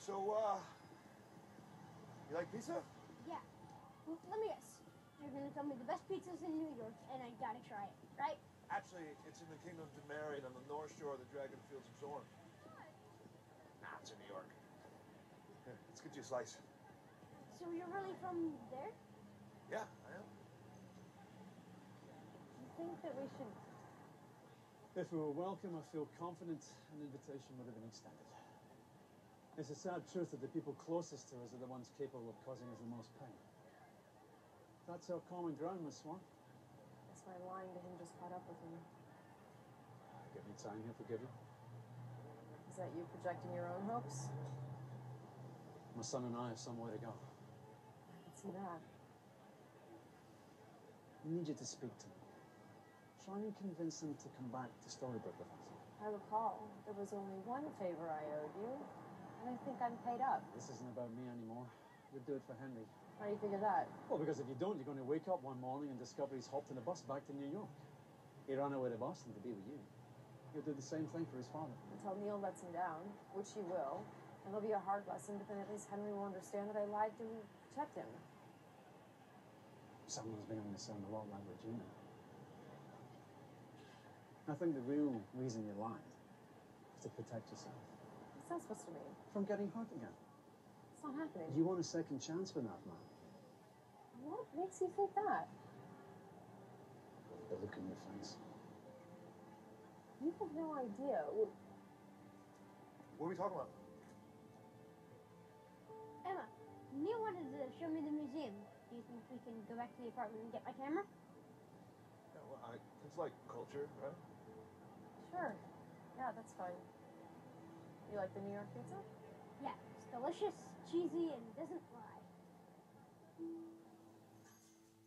So, uh, you like pizza? Yeah. L- let me guess. You're gonna tell me the best pizza's in New York, and I gotta try it, right? Actually, it's in the Kingdom of Marion on the North Shore of the Dragon Fields of Zorn. Nah, it's in New York. Here, let's get you a slice. So you're really from there? Yeah, I am. You think that we should... If we were welcome, I feel confident an invitation would have been extended. It's a sad truth that the people closest to us are the ones capable of causing us the most pain. That's our common ground, Miss Swan. That's why lying to him just caught up with me. Give me time, he'll forgive you. Is that you projecting your own hopes? My son and I have some way to go. I can see that. I need you to speak to him. Try and convince him to come back to Storybrooke with us. I recall there was only one favor I owed you, and I think I'm paid up. This isn't about me anymore. You'll do it for Henry. How do you figure that? Well, because if you don't, you're going to wake up one morning and discover he's hopped on a bus back to New York. He ran away to Boston to be with you. He'll do the same thing for his father. Until Neal lets him down, which he will, and it'll be a hard lesson, but then at least Henry will understand that I lied to protect him. Someone's beginning to sound a lot like Regina. I think the real reason you lied is to protect yourself that supposed to mean? from getting hurt again. It's not happening. You want a second chance with that man. What makes you think that? The look in your face. You have no idea. What are we talking about? Emma, Neal wanted to show me the museum. Do you think we can go back to the apartment and get my camera? Yeah, well, I, it's like culture, right? Sure. Yeah, that's fine like the New York pizza? Yeah, it's delicious, cheesy, and doesn't lie.